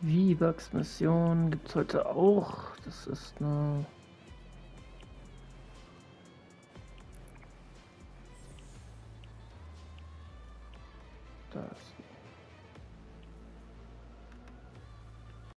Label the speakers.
Speaker 1: V-Bucks-Mission gibt es heute auch. Das ist eine. Das